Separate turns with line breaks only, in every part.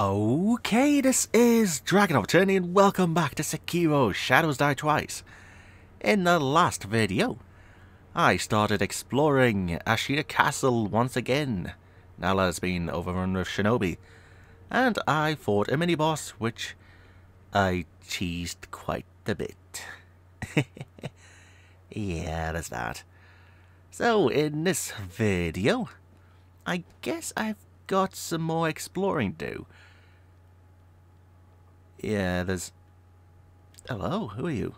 Okay, this is Dragon of Eternity and welcome back to Sekiro Shadows Die Twice. In the last video, I started exploring Ashina Castle once again. That it's been overrun with shinobi. And I fought a mini-boss, which I cheesed quite a bit. yeah, there's that. So, in this video, I guess I've got some more exploring to do. Yeah, there's... Hello, who are you?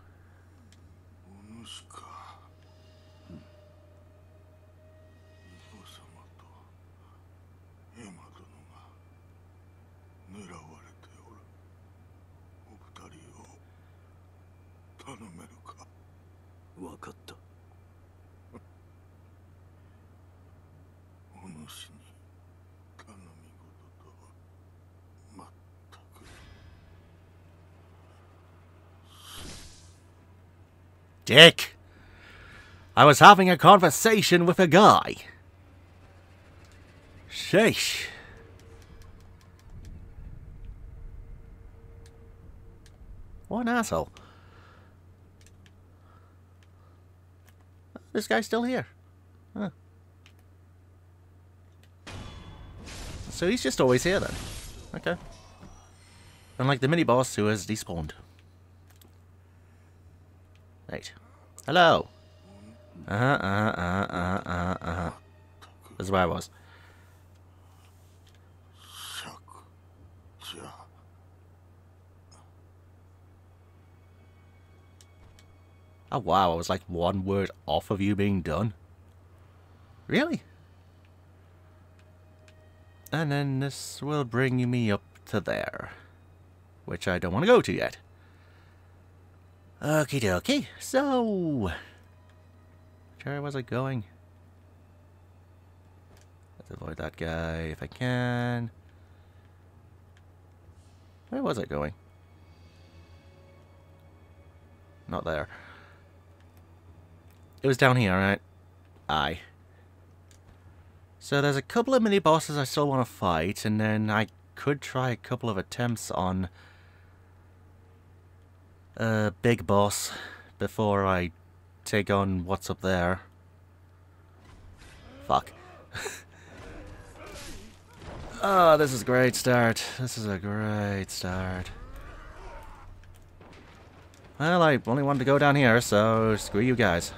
Dick! I was having a conversation with a guy. Sheesh. What an asshole. This guy's still here. Huh. So he's just always here then. Okay. Unlike the mini boss who has despawned. Right. Hello. Uh huh. Uh huh. Uh huh. Uh huh. Uh -huh. That's where I was. Oh wow, I was like one word off of you being done. Really? And then this will bring me up to there. Which I don't want to go to yet. Okie dokie. So... where was I going? Let's avoid that guy if I can. Where was I going? Not there. It was down here, right? Aye. So there's a couple of mini bosses I still want to fight, and then I could try a couple of attempts on a big boss before I take on what's up there. Fuck. oh, this is a great start. This is a great start. Well, I only wanted to go down here, so screw you guys.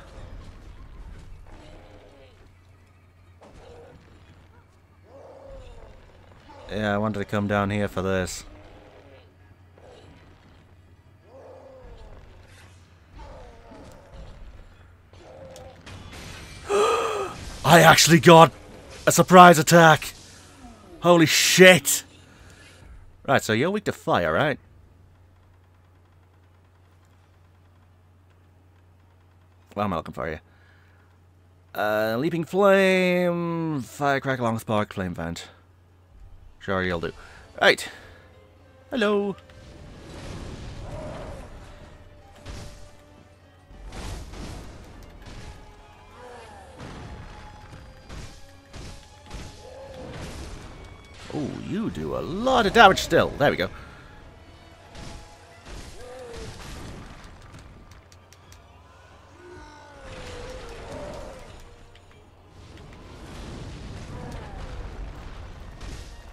Yeah, I wanted to come down here for this. I actually got a surprise attack! Holy shit! Right, so you're weak to fire, right? What am I looking for you? Uh, leaping flame, firecracker, long spark, flame vent. Sure, you'll do. Right. Hello. Oh, you do a lot of damage still. There we go.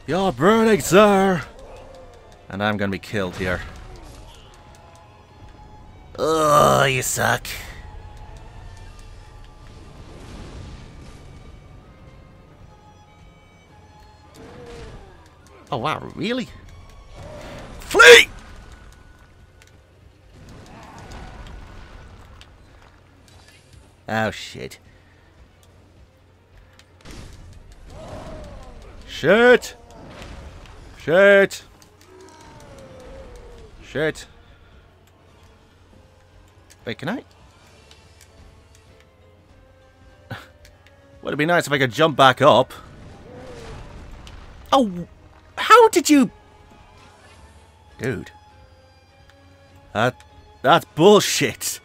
You're burning, sir! And I'm gonna be killed here. Oh, you suck. Oh wow, really? Flee! Oh shit. Shit! Shit! Shit. Wait, can I? Would it be nice if I could jump back up? Oh, did you... Dude. That, that's bullshit.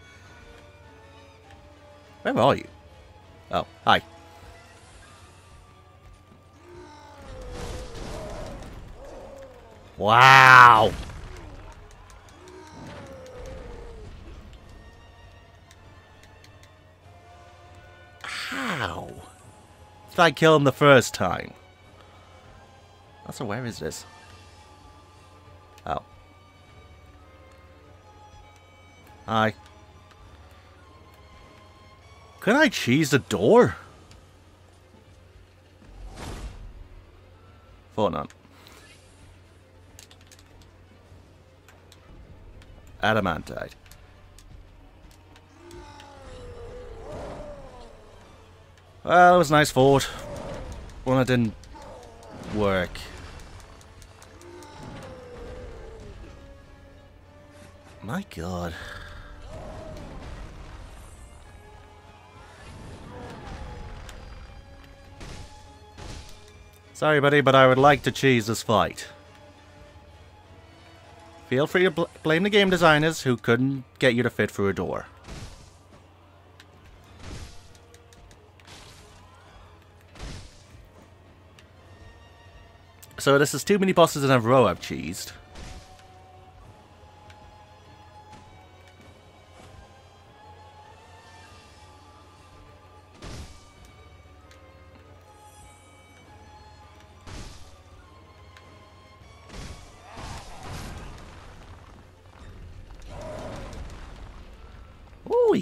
Where are you? Oh, hi. Wow! How? Did I kill him the first time? Also, where is this? Oh. Hi. Can I cheese the door? Thought not. Adamantite. Well, it was a nice fort. One that didn't work. My god. Sorry, buddy, but I would like to cheese this fight. Feel free to bl blame the game designers who couldn't get you to fit through a door. So this is too many bosses in a row I've cheesed.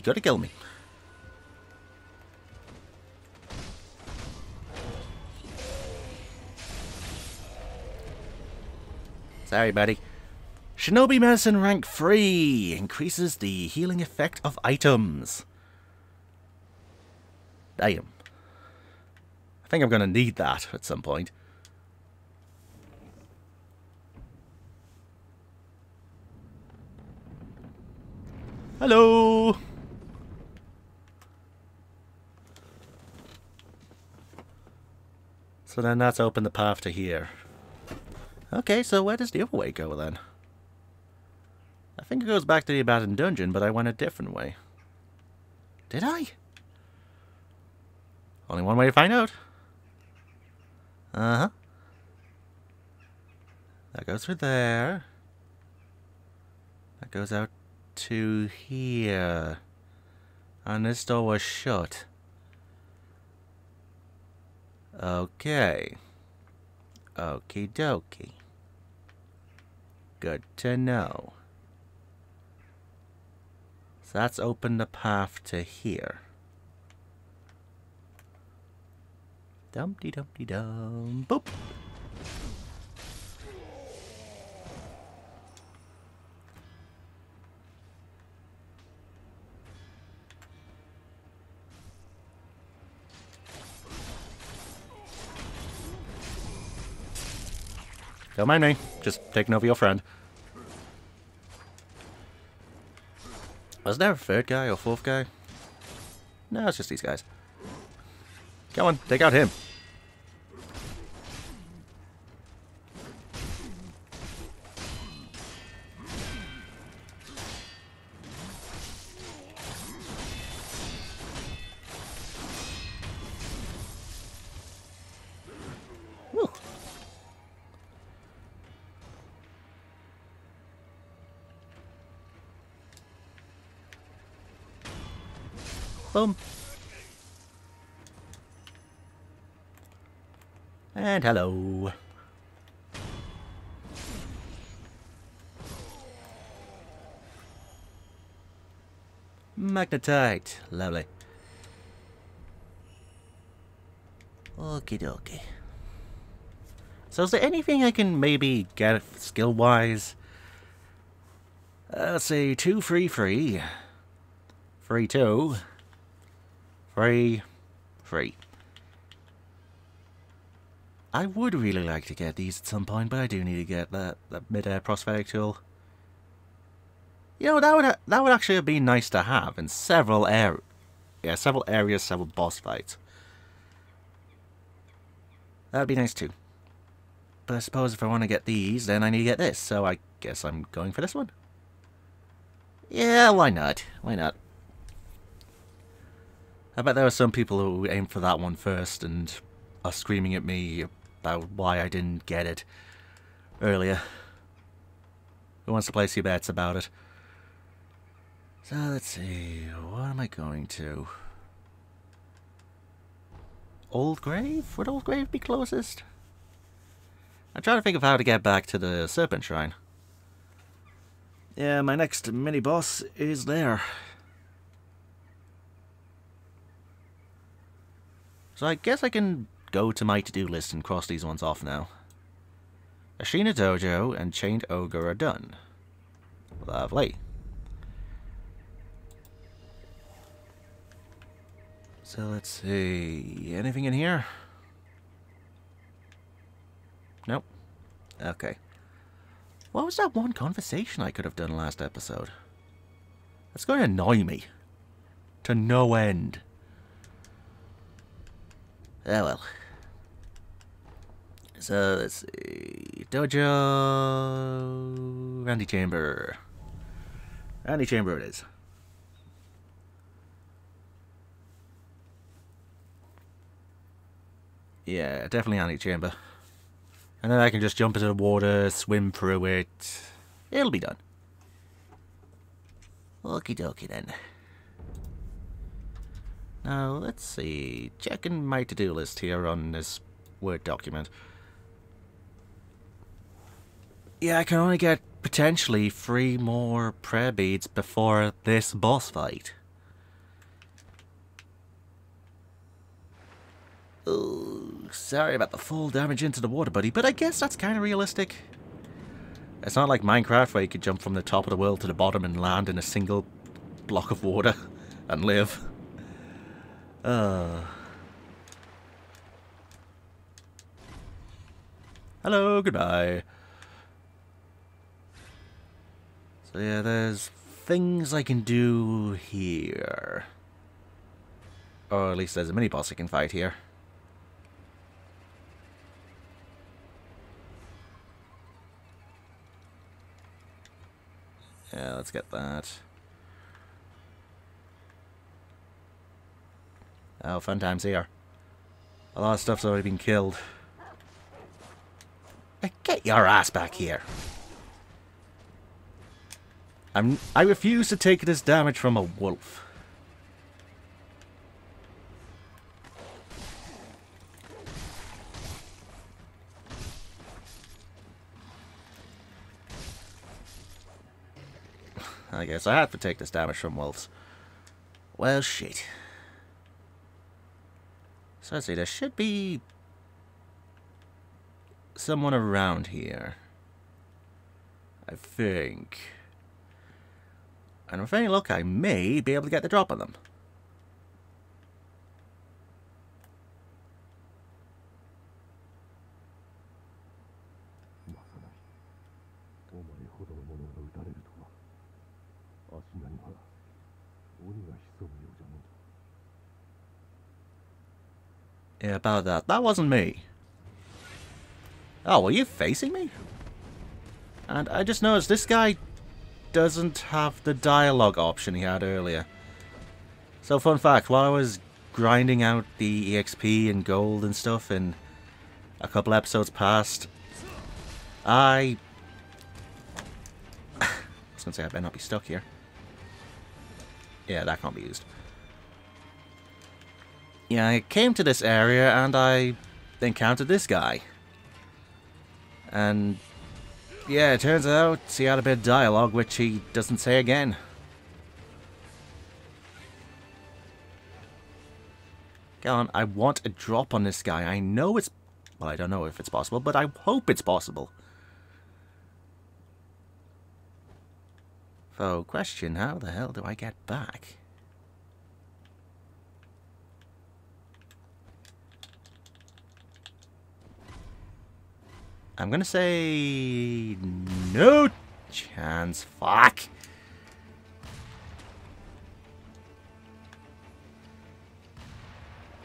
He gotta kill me. Sorry, buddy. Shinobi Medicine rank 3 increases the healing effect of items. Damn. I think I'm gonna need that at some point. Hello! So then that's opened the path to here. Okay, so where does the other way go then? I think it goes back to the abandoned dungeon, but I went a different way. Did I? Only one way to find out. Uh-huh. That goes through there. That goes out to here. And this door was shut. Okay. Okie dokie. Good to know. So that's opened the path to here. Dumpty dumpty dum. Boop. Don't mind me. Just taking over your friend. Was there a third guy or fourth guy? No, it's just these guys. Come on, take out him. Magnetite. Lovely. Okie dokie. So is there anything I can maybe get skill-wise? Uh, let's see, two free free. Free two. Free. Free. I would really like to get these at some point, but I do need to get that, that mid-air prosthetic tool. You know, that would ha- that would actually be nice to have in several air, yeah, several areas, several boss fights. That'd be nice too. But I suppose if I want to get these, then I need to get this, so I guess I'm going for this one. Yeah, why not? Why not? I bet there are some people who aim for that one first and are screaming at me about why I didn't get it earlier. Who wants to place your bets about it? So let's see. What am I going to? Old Grave? Would Old Grave be closest? I'm trying to think of how to get back to the Serpent Shrine. Yeah, my next mini boss is there. So I guess I can go to my to-do list and cross these ones off now. Ashina Dojo and Chained Ogre are done. Lovely. So let's see. Anything in here? Nope. Okay. What was that one conversation I could have done last episode? That's going to annoy me. To no end. Oh well. So let's see. Dojo. Antechamber. Randy Chamber it is. Yeah, definitely antechamber. And then I can just jump into the water, swim through it. It'll be done. Okie dokie then. Now, let's see. Checking my to-do list here on this Word document. Yeah, I can only get potentially three more prayer beads before this boss fight. Oh, sorry about the full damage into the water, buddy, but I guess that's kind of realistic. It's not like Minecraft where you could jump from the top of the world to the bottom and land in a single block of water and live. Uh. Hello, goodbye. So yeah, there's things I can do here. Or at least there's a mini-boss I can fight here. Yeah, let's get that. Oh, fun times here. A lot of stuff's already been killed. Get your ass back here. I'm, I refuse to take this damage from a wolf. I guess I have to take this damage from wolves. Well, shit. So let's see, there should be someone around here. I think. And with any luck, I may be able to get the drop on them. Yeah, about that. That wasn't me. Oh, were you facing me? And I just noticed this guy doesn't have the dialogue option he had earlier. So fun fact, while I was grinding out the EXP and gold and stuff in a couple episodes past, I... I was going to say I better not be stuck here. Yeah, that can't be used. Yeah, I came to this area and I encountered this guy. And yeah, it turns out he had a bit of dialogue which he doesn't say again. Go on, I want a drop on this guy. I know it's... Well, I don't know if it's possible, but I hope it's possible. So, question, how the hell do I get back? I'm gonna say no chance. Fuck.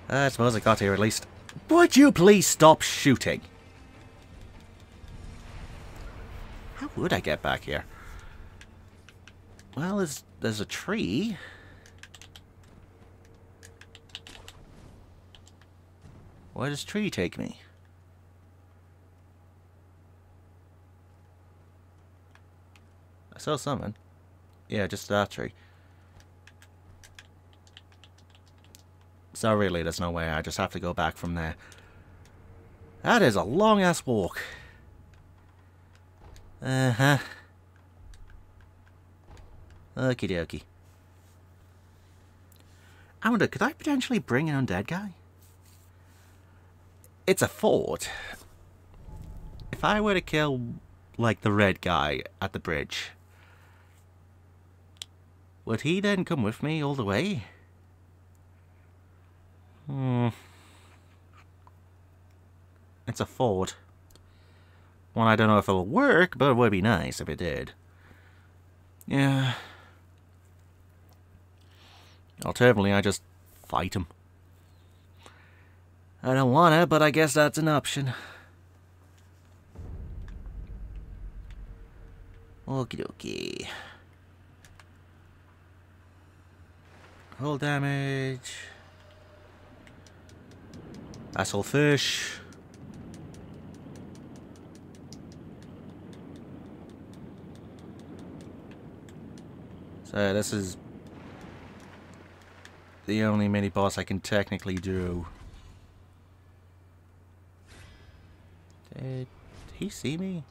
Uh, I suppose I got here at least. Would you please stop shooting? How would I get back here? Well, there's, there's a tree. Where does tree take me? I saw something. Yeah, just that tree. So really, there's no way. I just have to go back from there. That is a long-ass walk. Uh-huh. Okie dokie. I wonder, could I potentially bring an undead guy? It's a fort. If I were to kill, like, the red guy at the bridge, would he then come with me all the way? Hmm. It's a fort. One I don't know if it'll work, but it would be nice if it did. Yeah. Alternatively, I just fight him. I don't want to, but I guess that's an option. Okie dokie. Hull damage. Asshole fish. So this is the only mini boss I can technically do. Did he see me?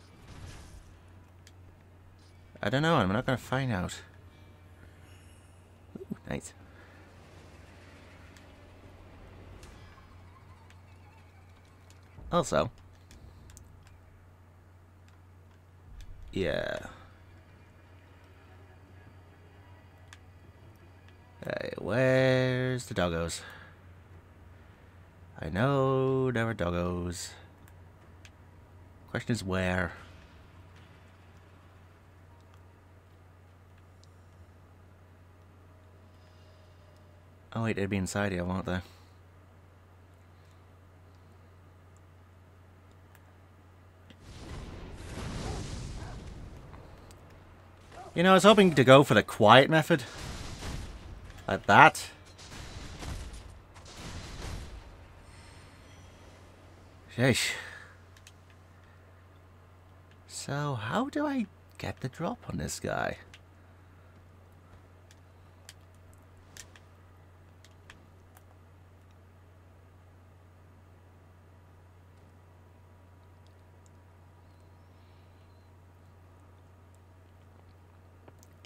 I don't know, I'm not gonna find out. Ooh, nice. Also, yeah. Hey, where's the doggos? I know there are doggos. Question is where? Oh wait, they'd be inside here, won't they? You know, I was hoping to go for the quiet method. Like that. Sheesh. So, how do I get the drop on this guy?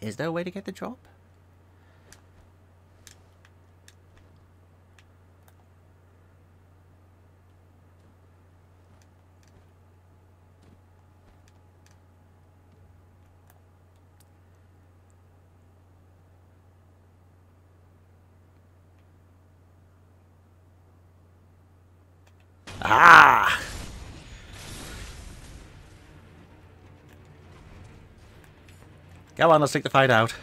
Is there a way to get the drop? Ah! Come on, let's take the fight out.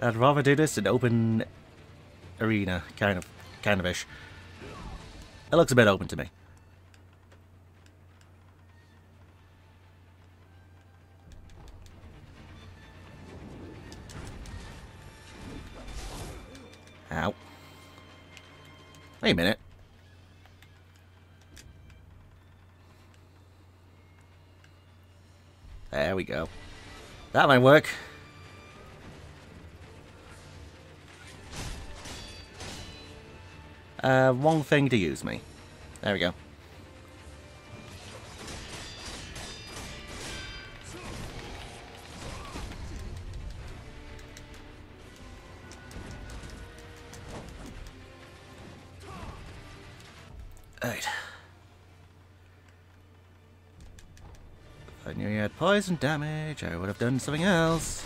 I'd rather do this in open arena, kind of, kind of ish. It looks a bit open to me. Ow. Wait a minute. There we go. That might work. Uh, one thing to use me. There we go. I knew you had poison damage, I would have done something else.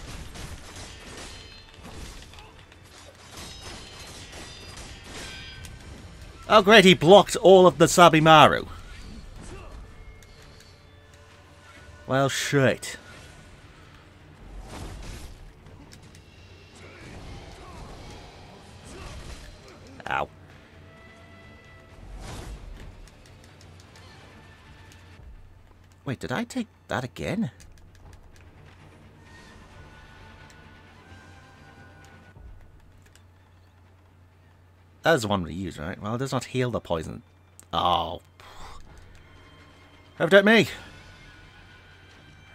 Oh great, he blocked all of the Sabimaru. Well, shit. Wait, did I take that again? That is the one we use, right? Well, it does not heal the poison. Oh. Have that me.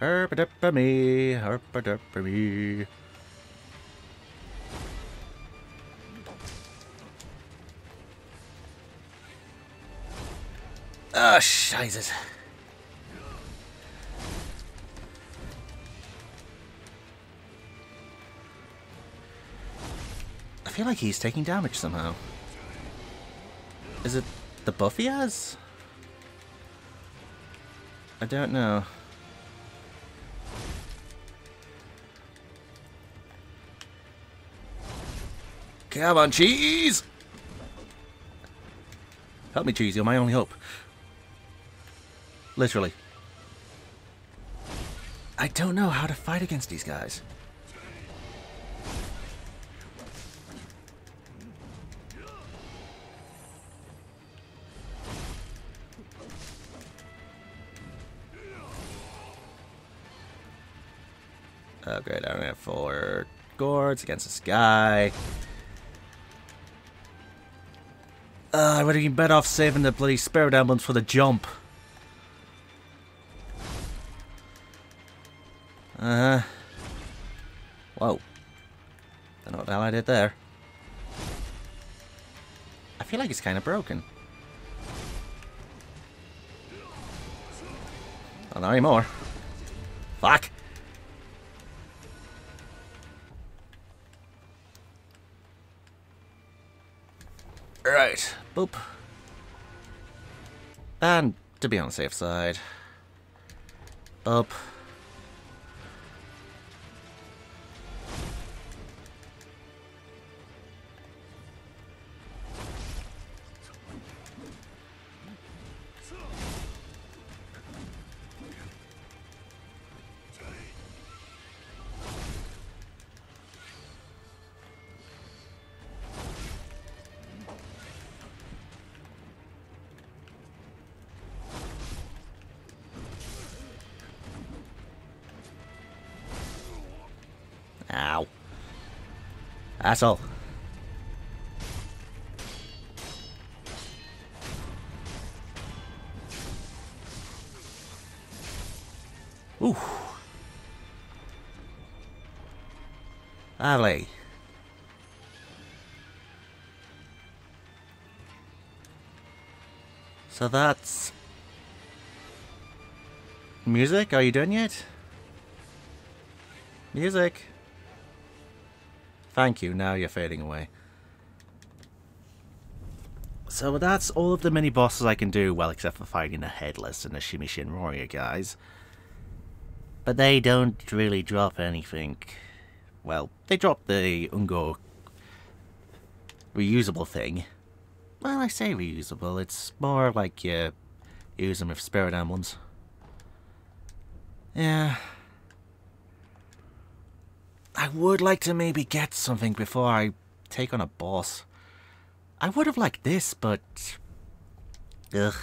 Herpa me, herpa me. Ah, scheiße. I feel like he's taking damage somehow. Is it the buff he has? I don't know. Come on, cheese! Help me, cheese. You're my only hope. Literally. I don't know how to fight against these guys. Four gourds against this guy. Uh, I would have been better off saving the bloody spirit emblems for the jump. Uh-huh. Whoa. Don't know what the hell I did there. I feel like it's kind of broken. Oh, not anymore. Fuck! Boop. And to be on the safe side, up. Ow. Asshole. Ooh. Lovely. So that's... Music? Are you done yet? Music. Thank you, now you're fading away. So that's all of the mini bosses I can do, well except for fighting the Headless and the Shichimen Warrior guys. But they don't really drop anything. Well, they drop the Ungo reusable thing. Well, I say reusable, it's more like you use them with spirit emblems. Yeah. I would like to maybe get something before I take on a boss. I would have liked this, but... Ugh.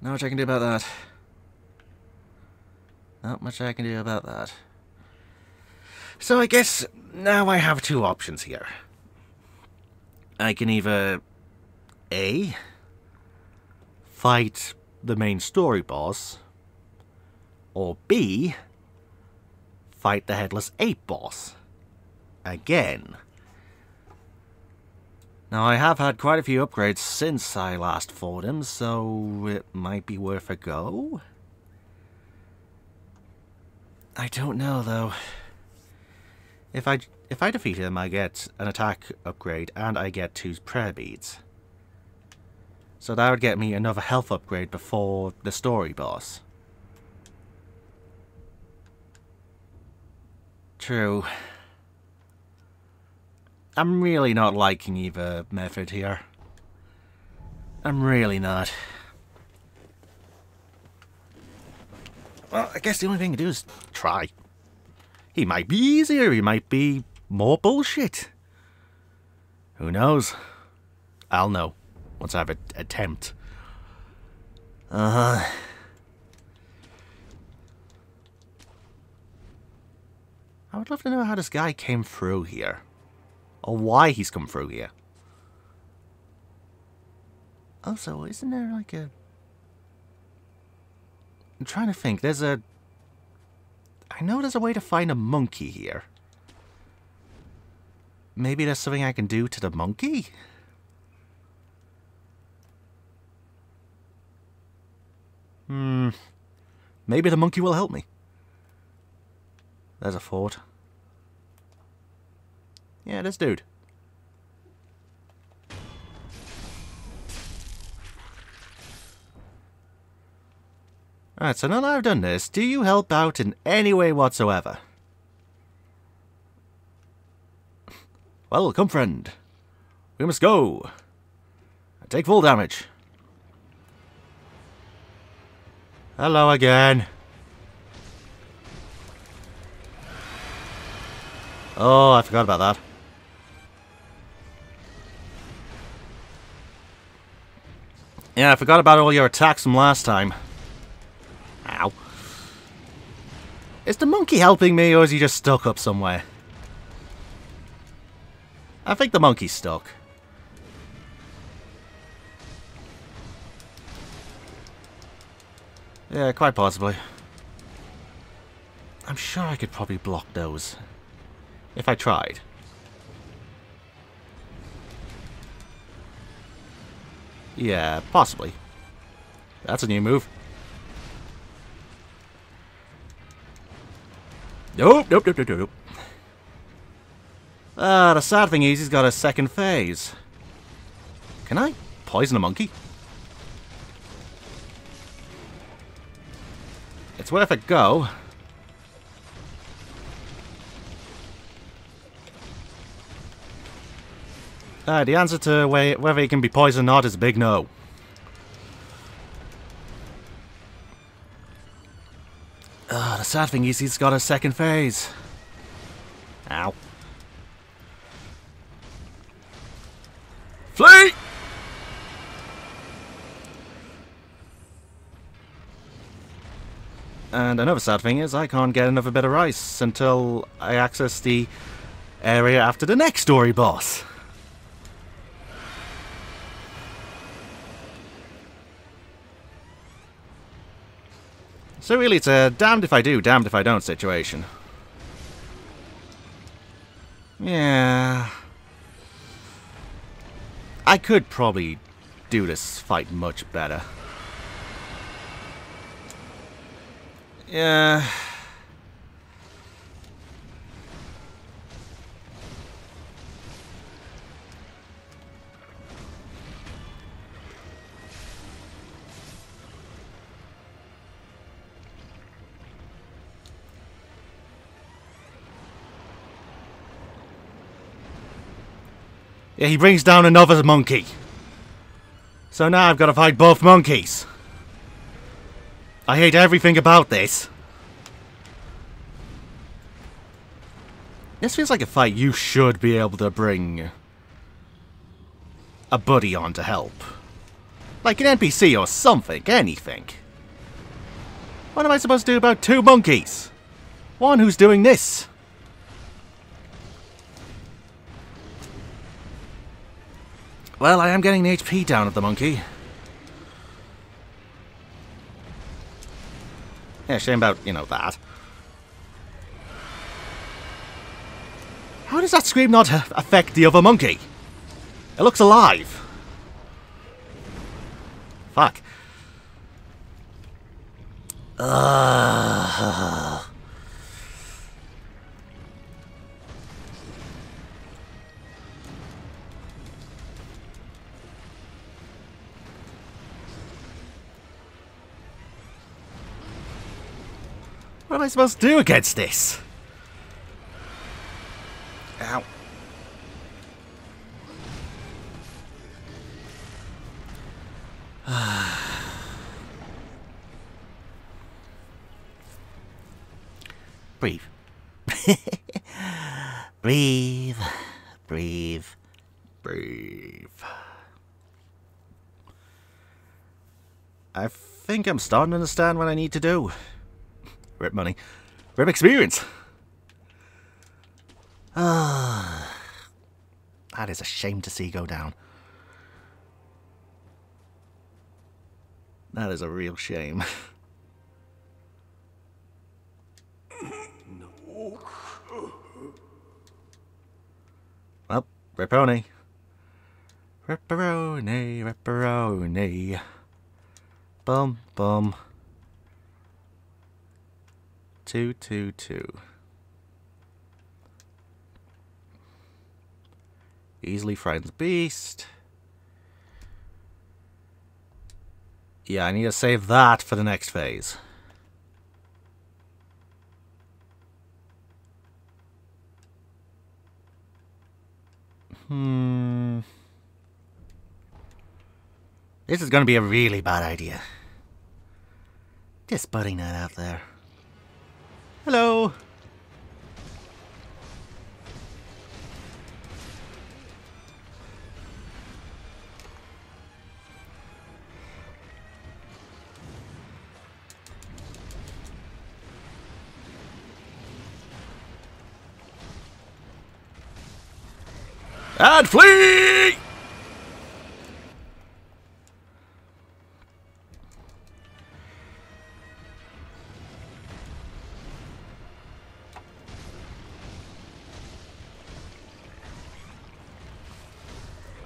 Not much I can do about that. Not much I can do about that. So I guess now I have two options here. I can either... A... Fight the main story boss. Or B fight the Headless Ape boss. Again. Now, I have had quite a few upgrades since I last fought him, so it might be worth a go? I don't know, though. If I, if I defeat him, I get an attack upgrade, and I get two prayer beads. So that would get me another health upgrade before the story boss. True. I'm really not liking either method here. I'm really not. Well, I guess the only thing to do is try. He might be easier, he might be more bullshit. Who knows? I'll know once I have an attempt. Uh-huh. I would love to know how this guy came through here. Or why he's come through here. Also, isn't there like a... I'm trying to think. There's a I know there's a way to find a monkey here. Maybe there's something I can do to the monkey? Hmm. Maybe the monkey will help me. There's a fort. Yeah, this dude. Alright, so now that I've done this, do you help out in any way whatsoever? Well, come friend. We must go. Take full damage. Hello again. Oh, I forgot about that. Yeah, I forgot about all your attacks from last time. Ow. Is the monkey helping me, or is he just stuck up somewhere? I think the monkey's stuck. Yeah, quite possibly. I'm sure I could probably block those. If I tried. Yeah, possibly. That's a new move. Nope, nope, nope, nope, nope. Ah, the sad thing is he's got a second phase. Can I poison a monkey? It's worth a go. Uh, the answer to whether he can be poisoned or not is a big no. Uh, the sad thing is he's got a second phase. Ow. Flee! And another sad thing is I can't get another bit of rice until I access the area after the next story boss. So really it's a damned if I do, damned if I don't situation. Yeah. I could probably do this fight much better. Yeah. Yeah, he brings down another monkey. So now I've got to fight both monkeys. I hate everything about this. This feels like a fight you should be able to bring a buddy on to help. Like an NPC or something, anything. What am I supposed to do about two monkeys? One who's doing this. Well, I am getting the HP down of the monkey. Yeah, shame about, you know, that. How does that scream not affect the other monkey? It looks alive. Fuck. Uh, What am I supposed to do against this? Ow. breathe. breathe. Breathe. Breathe. I think I'm starting to understand what I need to do. Rip money. Rip experience. Ah. that is a shame to see go down. That is a real shame. Well, Ripperoni. Ripperoni, Ripperoni. Bum, bum. Two, two, two. Easily frightens beast. Yeah, I need to save that for the next phase. Hmm. This is going to be a really bad idea. Just putting that out there. Hello. And flee!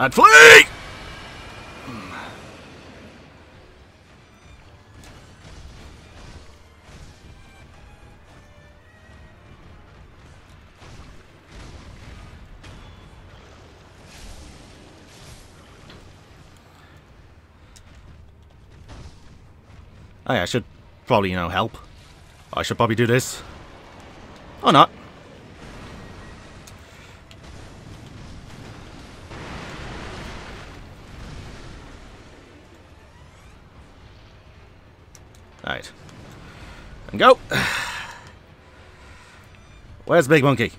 And flee! Hey, I should probably, you know, help. I should probably do this. Or not. Right. And go. Where's Big Monkey?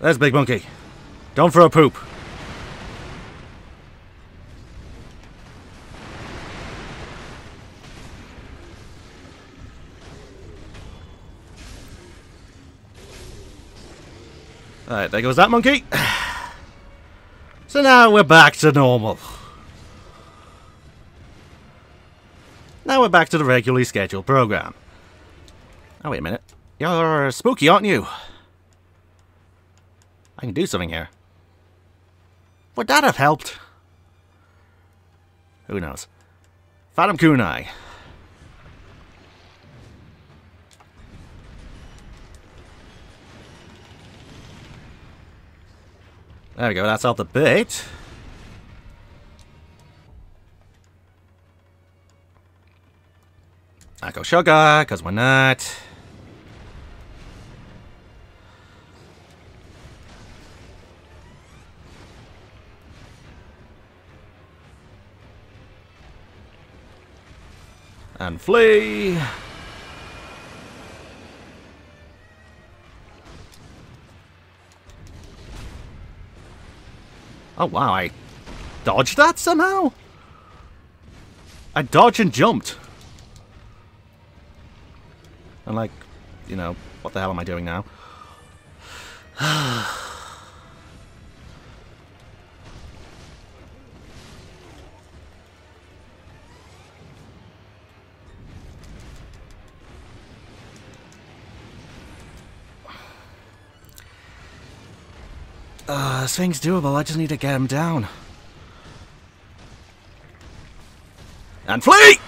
There's Big Monkey. Don't throw a poop. Alright, there goes that monkey. So now we're back to normal. Now we're back to the regularly scheduled program. Oh, wait a minute. You're spooky, aren't you? I can do something here. Would that have helped? Who knows? Phantom Kunai. There we go, that's out the bait. I go sugar, because we're not. And flee. Oh wow, I dodged that somehow? I dodged and jumped. And like, you know, what the hell am I doing now? thing's doable, I just need to get him down. And flee!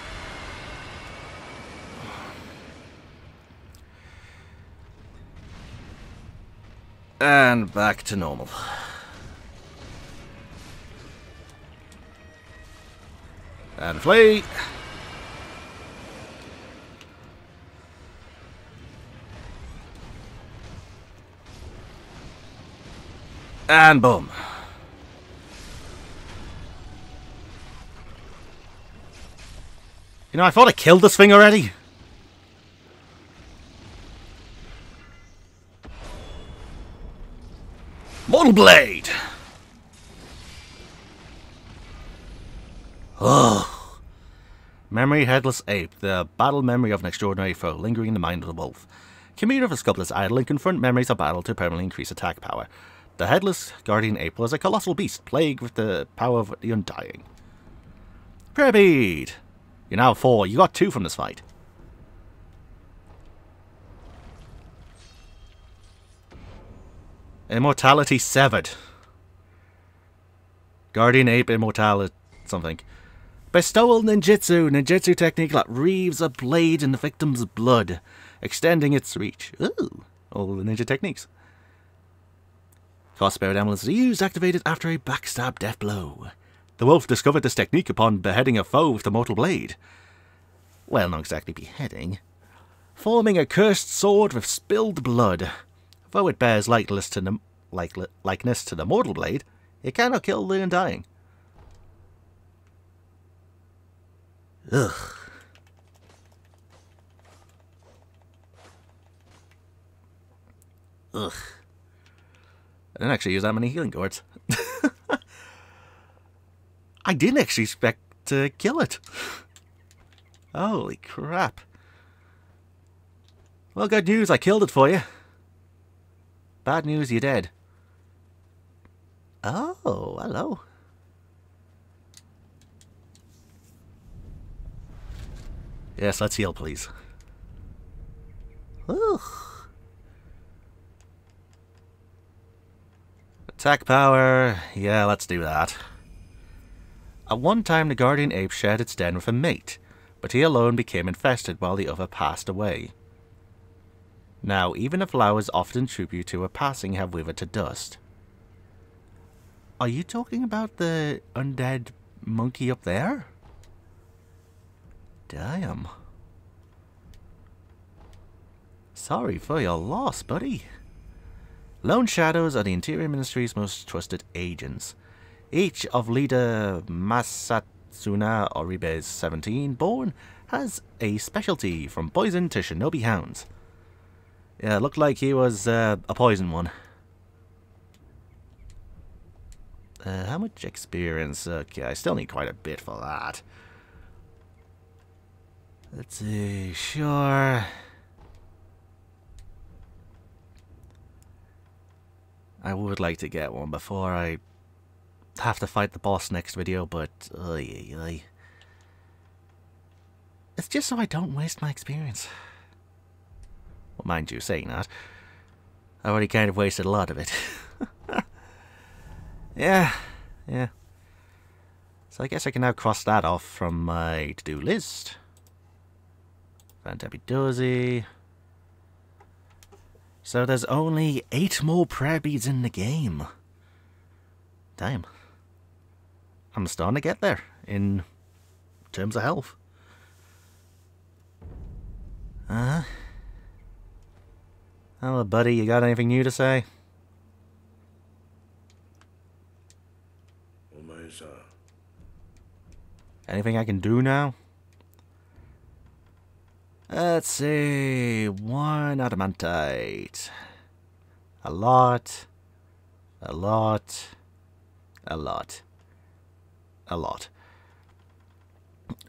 And back to normal. And flee! And boom. You know, I thought I killed this thing already. Mortal Blade! Oh. Memory Headless Ape, the battle memory of an extraordinary foe lingering in the mind of the wolf. Commander of a Sculptor's Idol and confront memories of battle to permanently increase attack power. The headless guardian ape was a colossal beast plagued with the power of the undying. Prayer Bead! You're now four. You got two from this fight. Immortality severed. Guardian Ape Immortality something. Bestowal ninjutsu, ninjutsu technique that reaves a blade in the victim's blood, extending its reach. Ooh, all the ninja techniques. Spirit amulets are used, activated after a backstab death blow. The wolf discovered this technique upon beheading a foe with the mortal blade. Well, not exactly beheading. Forming a cursed sword with spilled blood. Though it bears likeness to the, like, likeness to the mortal blade, it cannot kill the undying. Ugh. Ugh. I didn't actually use that many healing gourds. I didn't actually expect to kill it. Holy crap. Well, good news, I killed it for you. Bad news, you're dead. Oh, hello. Yes, let's heal, please. Ugh. Attack power. Yeah, let's do that. At one time, the guardian ape shared its den with a mate, but he alone became infested while the other passed away. Now, even the flowers often tribute to a passing have withered to dust. Are you talking about the undead monkey up there? Damn. Sorry for your loss, buddy. Lone Shadows are the Interior Ministry's most trusted agents. Each of leader Masatsuna Oribe's 17 born has a specialty from poison to shinobi hounds. Yeah, looked like he was uh, a poison one. Uh, how much experience? Okay, I still need quite a bit for that. Let's see, sure. I would like to get one before I have to fight the boss next video, but oy, oy. it's just so I don't waste my experience. Well, mind you, saying that, I already kind of wasted a lot of it. yeah, yeah. So I guess I can now cross that off from my to-do list. Fantabby Dozy. So there's only eight more prayer beads in the game. Damn. I'm starting to get there in terms of health. Uh huh. Hello, buddy. You got anything new to say? Anything I can do now? Let's see. One adamantite. A lot. A lot. A lot. A lot.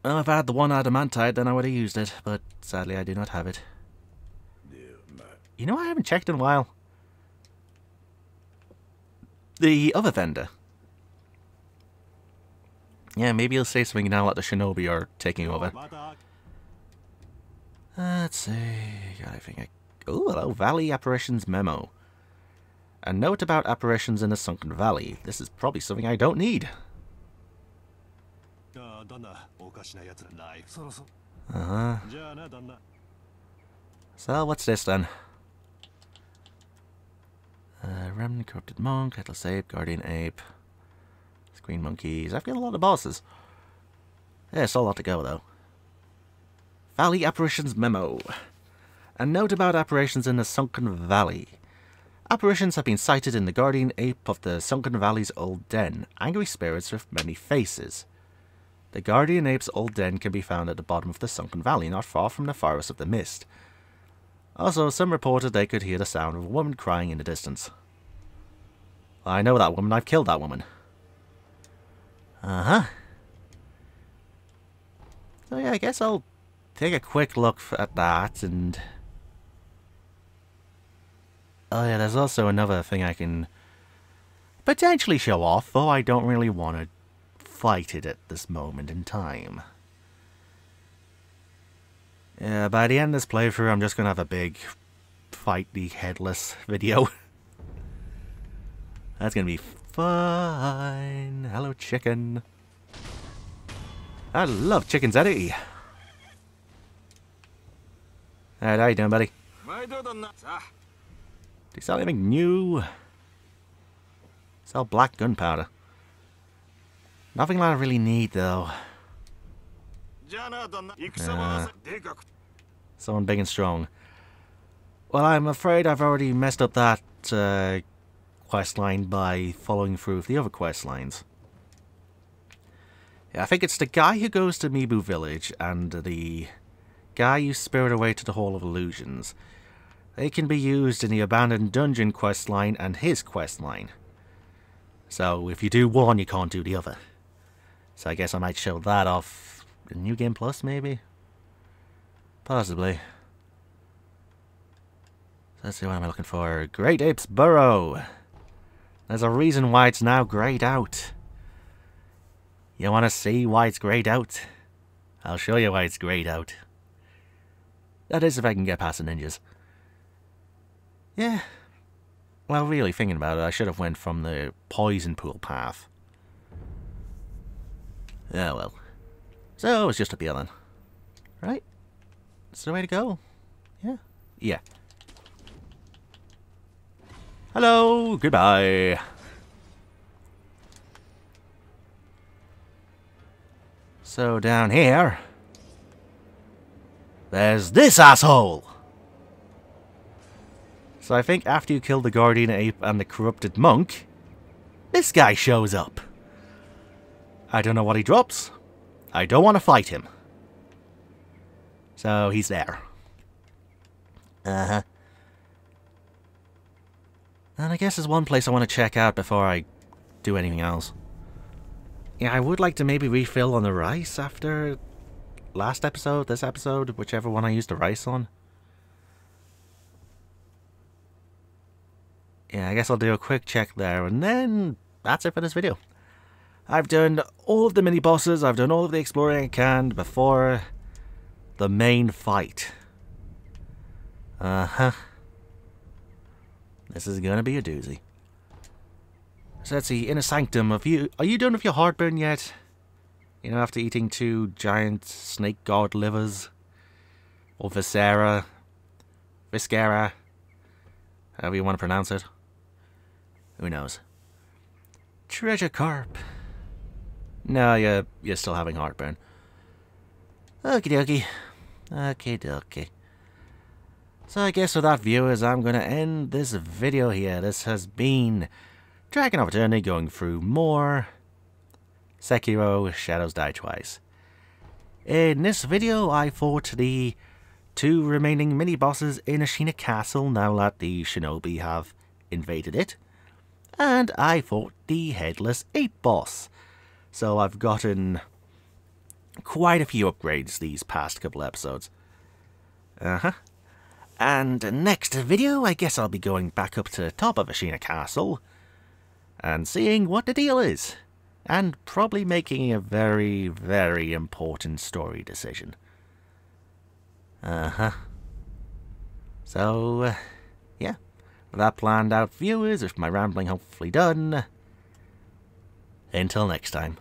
Well, if I had the one adamantite, then I would have used it, but sadly I do not have it. You know, I haven't checked in a while. The other vendor. Yeah, maybe he'll say something now that the shinobi are taking over. Let's see. I Got anything? Oh, hello. Valley Apparitions Memo. A note about apparitions in the Sunken Valley. This is probably something I don't need. Uh-huh. So, what's this then? Uh, Remnant, Corrupted Monk, Headless Ape, Guardian Ape, Screen Monkeys. I've got a lot of bosses. Yeah, it's a lot to go, though. Valley Apparitions Memo. A note about apparitions in the Sunken Valley. Apparitions have been sighted in the guardian ape of the Sunken Valley's old den, angry spirits with many faces. The guardian ape's old den can be found at the bottom of the Sunken Valley, not far from the Forest of the Mist. Also, some reported they could hear the sound of a woman crying in the distance. I know that woman, I've killed that woman. Uh-huh. So yeah, I guess I'll take a quick look at that and... Oh yeah, there's also another thing I can potentially show off, though I don't really want to fight it at this moment in time. Yeah, by the end of this playthrough, I'm just going to have a big fight the headless video. That's gonna be fun. Hello, chicken. I love chickens, Eddie. Alright, how you doing, buddy? Do you sell anything new? Sell black gunpowder. Nothing that I really need, though.
Uh,
someone big and strong. Well, I'm afraid I've already messed up that uh, quest line by following through with the other quest lines. Yeah, I think it's the guy who goes to Mibu Village and the guy you spirit away to the Hall of Illusions. They can be used in the Abandoned Dungeon quest line and his quest line. So if you do one, you can't do the other. So I guess I might show that off in New Game Plus, maybe? Possibly. Let's see what am I looking for. Great Apes Burrow. There's a reason why it's now grayed out. You want to see why it's grayed out? I'll show you why it's grayed out. That is if I can get past the ninjas. Yeah. Well, really thinking about it, I should have went from the poison pool path. Yeah, well. So, it's just a then. Right? It's the way to go. Yeah. Yeah. Hello. Goodbye. So down here, there's this asshole. So I think after you kill the guardian ape and the corrupted monk, this guy shows up. I don't know what he drops. I don't want to fight him. So he's there. Uh-huh. And I guess there's one place I want to check out before I do anything else. Yeah, I would like to maybe refill on the rice after last episode, this episode, whichever one I used the rice on. Yeah, I guess I'll do a quick check there, and then that's it for this video. I've done all of the mini-bosses, I've done all of the exploring I can before the main fight. Uh-huh. This is gonna be a doozy. So let's see, Inner Sanctum, have you, are you done with your heartburn yet? You know, after eating two giant snake god livers? Or viscera? Viscera? However you want to pronounce it. Who knows? Treasure Carp. No, you're, you're still having heartburn. Okie dokie. Okie dokie. So I guess with that, viewers, I'm going to end this video here. This has been Dragon of Eternity going through more Sekiro Shadows Die Twice. In this video, I fought the two remaining mini-bosses in Ashina Castle now that the shinobi have invaded it. And I fought the Headless Ape boss. So I've gotten quite a few upgrades these past couple episodes. Uh-huh. And next video, I guess I'll be going back up to the top of Ashina Castle and seeing what the deal is. And probably making a very, very important story decision. Uh-huh. So, uh, yeah. With that planned out, viewers, with my rambling hopefully done, until next time.